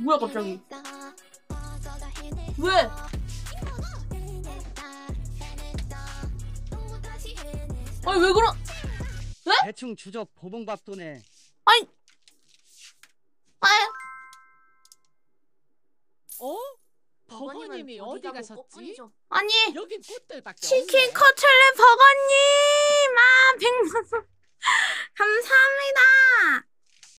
뭐야 갑자기? 왜? 아니 왜 그러? 대충 주적 보봉밥 도네. 아니, 아니 어? 버거님이 어디 가셨지? 아니 여긴 꽃들밖에 치킨 없네. 커틀렛